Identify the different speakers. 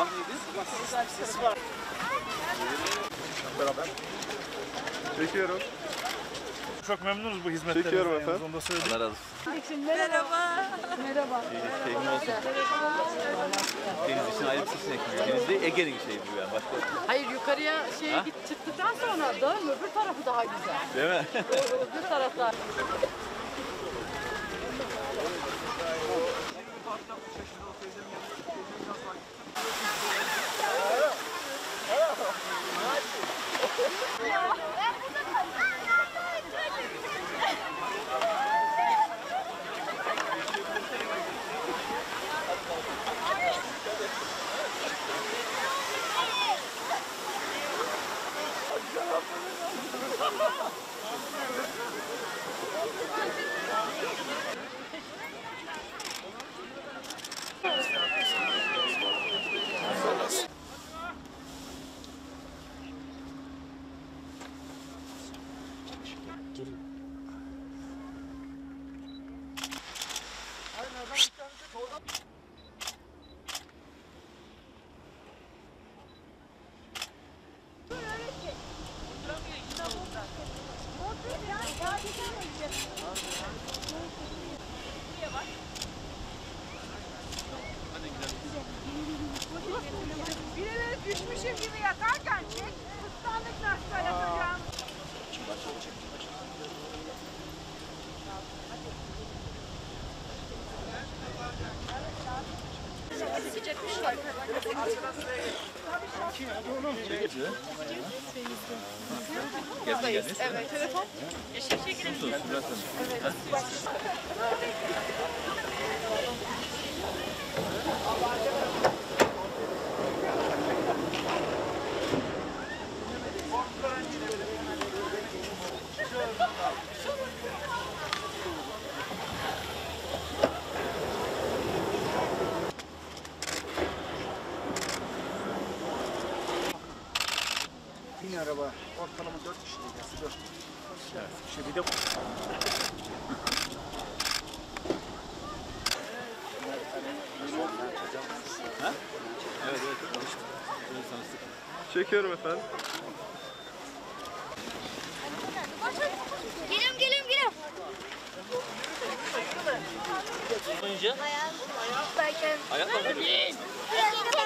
Speaker 1: Sabah neydi?
Speaker 2: Beraber. Çekiyorum.
Speaker 3: Çok memnunuz bu hizmetlerinizden.
Speaker 2: Çekiyorum efendim.
Speaker 3: Onu da söyleyeyim.
Speaker 1: Allah razı olsun.
Speaker 4: Merhaba. Merhaba.
Speaker 1: Keyfin olsun. Deniz için ayrı bir seçenek. Deniz de Ege'nin şeyi bu yani. Başka
Speaker 4: Hayır yukarıya şeye
Speaker 1: Ha?
Speaker 4: git çıktıktan sonra dağın öbür tarafı daha güzel.
Speaker 1: değil mi?
Speaker 4: öbür taraflar.
Speaker 5: up.
Speaker 1: Gelsin.
Speaker 4: Evet. Telefon.
Speaker 2: Bin araba. Ortalama 4 kişi gelse 4 kişi. Bir de
Speaker 1: Evet evet. Tanıştık.
Speaker 2: Çekiyorum efendim.
Speaker 6: Geliyorum geliyorum geliyorum.
Speaker 1: Ayakla mı duruyorsun?
Speaker 6: Biraz